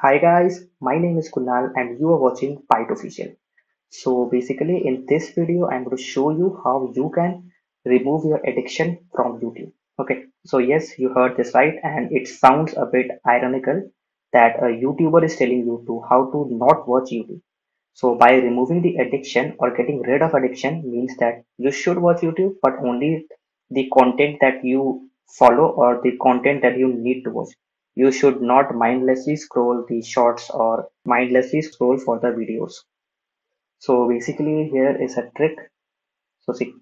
Hi guys, my name is Kunal and you are watching Byte Official. So basically in this video I'm going to show you how you can remove your addiction from YouTube. Okay, so yes you heard this right and it sounds a bit ironical that a YouTuber is telling you to how to not watch YouTube. So by removing the addiction or getting rid of addiction means that you should watch YouTube but only the content that you follow or the content that you need to watch you should not mindlessly scroll the shorts or mindlessly scroll for the videos. So basically here is a trick. So see,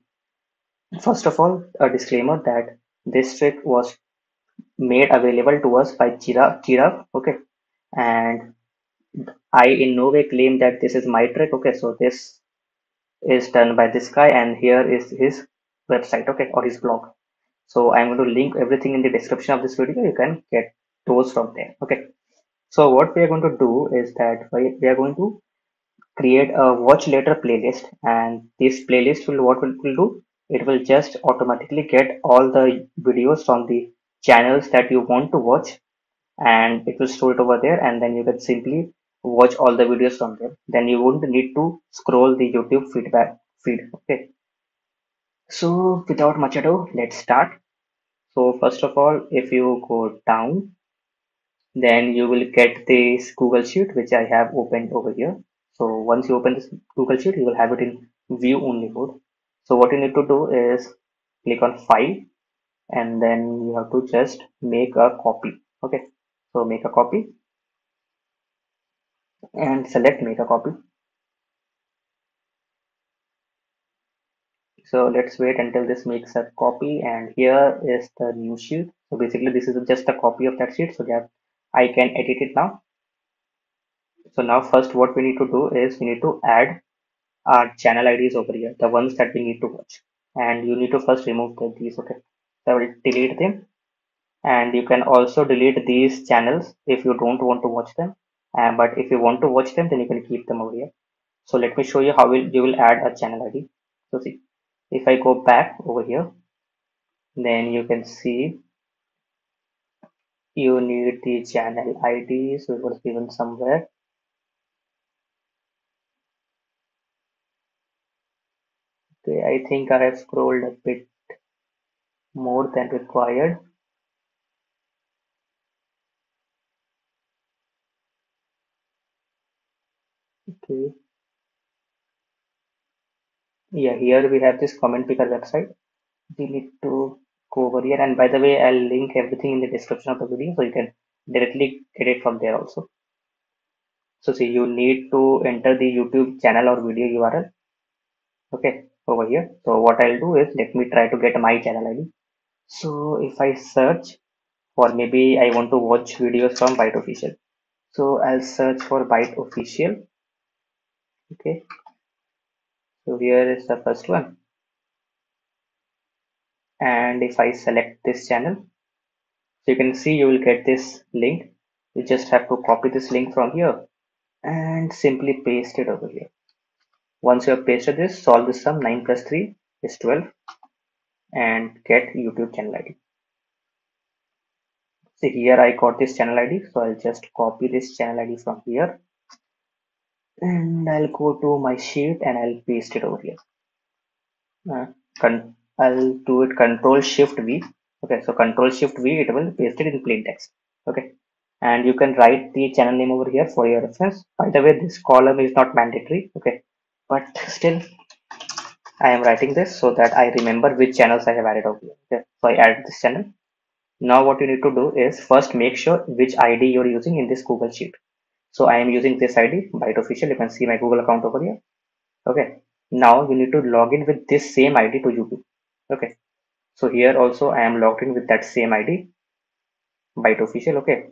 first of all, a disclaimer that this trick was made available to us by Chirag, Chirag okay, and I in no way claim that this is my trick, okay, so this is done by this guy and here is his website, okay, or his blog. So I'm going to link everything in the description of this video, you can get those from there, okay. So what we are going to do is that we are going to create a watch later playlist and this playlist will what it will do? It will just automatically get all the videos from the channels that you want to watch and it will store it over there and then you can simply watch all the videos from there. Then you won't need to scroll the youtube feedback feed okay? So without much ado let's start. So first of all if you go down then you will get this Google Sheet which I have opened over here. So once you open this Google Sheet, you will have it in view only mode. So what you need to do is click on file and then you have to just make a copy. Okay, so make a copy and select make a copy. So let's wait until this makes a copy and here is the new sheet. So basically this is just a copy of that sheet so that I can edit it now. So now first what we need to do is we need to add our channel IDs over here, the ones that we need to watch. And you need to first remove the, these, okay. So I will delete them. And you can also delete these channels if you don't want to watch them. And but if you want to watch them, then you can keep them over here. So let me show you how will you will add a channel ID. So see, if I go back over here, then you can see you need the channel ID. So it was given somewhere. Okay, I think I have scrolled a bit more than required. Okay. Yeah, here we have this comment picker website. We need to go over here and by the way, I'll link everything in the description of the video so you can directly get it from there also. So see, you need to enter the YouTube channel or video URL. Okay, over here. So what I'll do is let me try to get my channel ID. So if I search or maybe I want to watch videos from Byte Official. So I'll search for Byte Official. Okay. So here is the first one. And if I select this channel, so you can see you will get this link. You just have to copy this link from here and simply paste it over here. Once you have pasted this, solve this sum 9 plus 3 is 12 and get YouTube channel ID. See here I got this channel ID, so I'll just copy this channel ID from here and I'll go to my sheet and I'll paste it over here. Uh, I'll do it control shift V. Okay, so control shift V, it will paste it in plain text. Okay, and you can write the channel name over here for your reference. By the way, this column is not mandatory. Okay, but still, I am writing this so that I remember which channels I have added over here. Okay, so I added this channel. Now what you need to do is first make sure which ID you're using in this Google Sheet. So I am using this ID, Byte Official. You can see my Google account over here. Okay. Now you need to log in with this same ID to YouTube. Okay. So here also I am logged in with that same ID, Byte Official. Okay.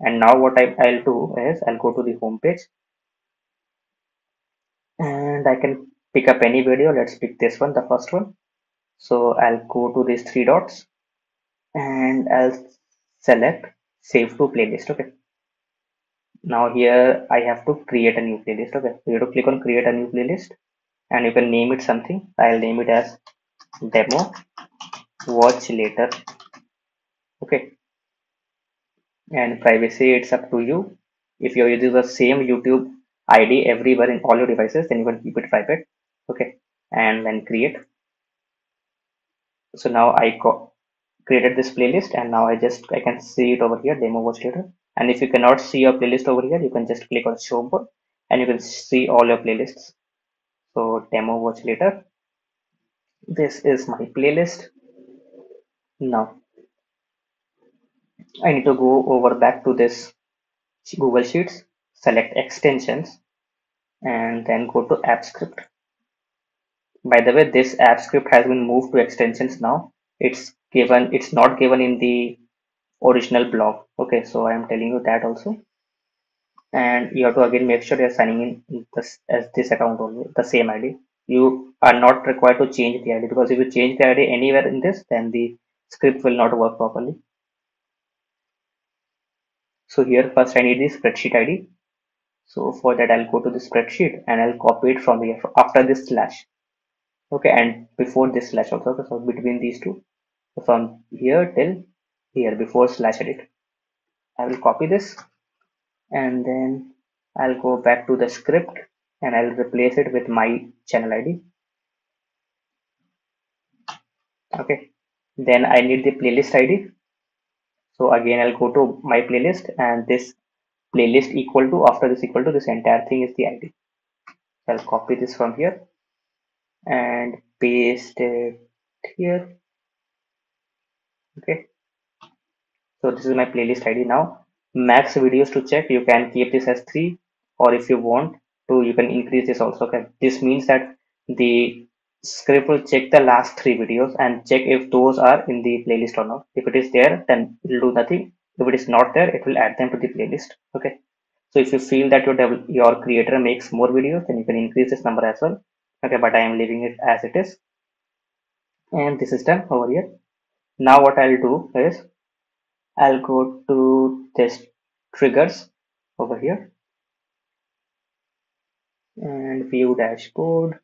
And now what I, I'll do is I'll go to the home page and I can pick up any video. Let's pick this one, the first one. So I'll go to these three dots and I'll select save to playlist. Okay now here I have to create a new playlist okay you have to click on create a new playlist and you can name it something I'll name it as demo. Watch later. Okay. And privacy it's up to you. If you're using the same youtube id everywhere in all your devices then you can keep it private. Okay. And then create. So now i created this playlist and now i just i can see it over here demo watch later. And if you cannot see your playlist over here you can just click on show more and you can see all your playlists. So demo watch later this is my playlist now I need to go over back to this Google Sheets, select extensions, and then go to app script. By the way, this app script has been moved to extensions now. It's given, it's not given in the original blog. Okay, so I am telling you that also. And you have to again make sure you're signing in this as this account only, the same ID. You are not required to change the ID because if you change the ID anywhere in this, then the script will not work properly. So here first I need the spreadsheet ID. So for that I'll go to the spreadsheet and I'll copy it from here after this slash. Okay, and before this slash also, so between these two. So from here till here before slash edit. I will copy this and then I'll go back to the script and I'll replace it with my channel ID. Okay, then I need the playlist ID so again I'll go to my playlist and this playlist equal to after this equal to this entire thing is the id I'll copy this from here and paste it here. Okay. So this is my playlist id now. Max videos to check. You can keep this as three or if you want to you can increase this also okay? This means that the script will check the last three videos and check if those are in the playlist or not. If it is there then it will do nothing. If it is not there it will add them to the playlist okay? So if you feel that your your creator makes more videos then you can increase this number as well okay? But i am leaving it as it is. And this is done over here. Now what i'll do is i'll go to this triggers over here and view dashboard.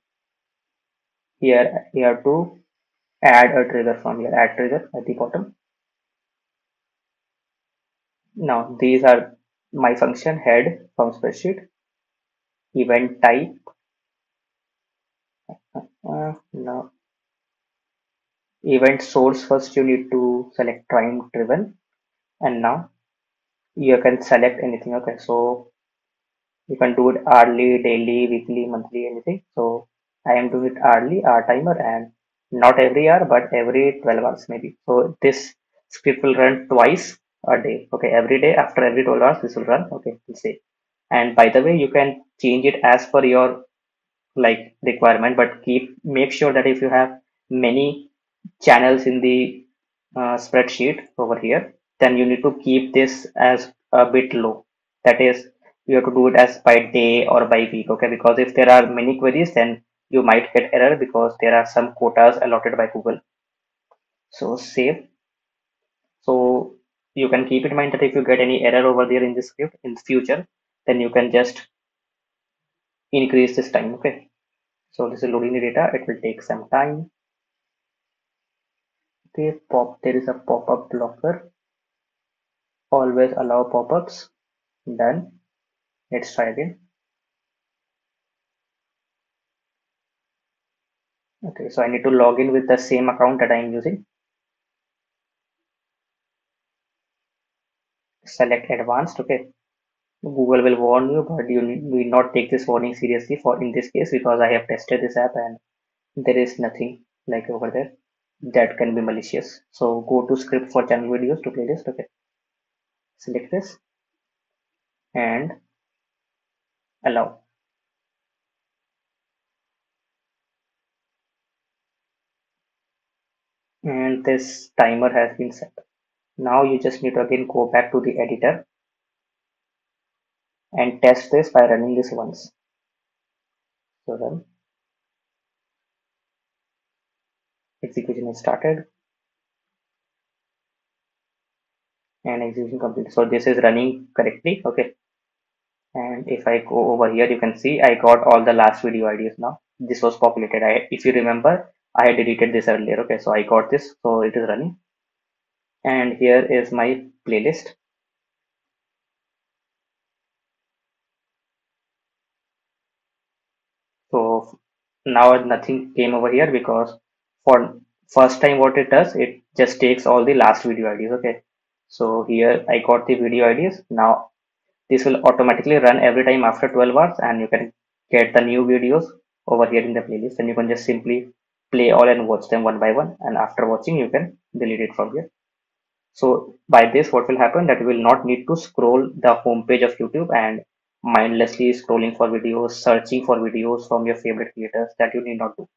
Here you have to add a trigger from here. Add trigger at the bottom. Now these are my function head from spreadsheet. Event type. Uh, now event source first you need to select time driven. And now you can select anything okay? So you can do it hourly daily weekly monthly anything so I am doing it hourly, hour timer, and not every hour, but every 12 hours maybe. So this script will run twice a day. Okay, every day after every 12 hours, this will run. Okay, let's see. And by the way, you can change it as per your like requirement, but keep make sure that if you have many channels in the uh, spreadsheet over here, then you need to keep this as a bit low. That is, you have to do it as by day or by week. Okay, because if there are many queries, then you might get error because there are some quotas allotted by Google. So save. So you can keep in mind that if you get any error over there in the script in the future, then you can just increase this time. Okay. So this is loading the data. It will take some time. Okay, pop. There is a pop-up blocker. Always allow pop-ups. Done. Let's try again. Okay, so I need to log in with the same account that I am using. Select advanced, okay. Google will warn you, but you need, not take this warning seriously for in this case because I have tested this app and there is nothing like over there that can be malicious. So go to script for channel videos to playlist, okay. Select this and allow. and this timer has been set. Now you just need to again go back to the editor and test this by running this once. So. Execution is started and execution complete. So this is running correctly. Okay and if I go over here you can see I got all the last video IDs now. This was populated. I if you remember I had deleted this earlier okay? So I got this. So it is running. And here is my playlist. So now nothing came over here because for first time what it does it just takes all the last video IDs okay? So here I got the video IDs now this will automatically run every time after 12 hours and you can get the new videos over here in the playlist. And you can just simply play all and watch them one by one and after watching you can delete it from here. So by this what will happen? That you will not need to scroll the home page of youtube and mindlessly scrolling for videos searching for videos from your favorite creators. That you need not do.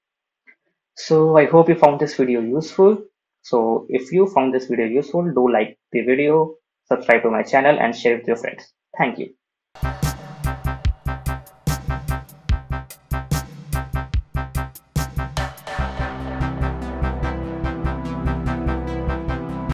So i hope you found this video useful. So if you found this video useful do like the video subscribe to my channel and share it with your friends thank you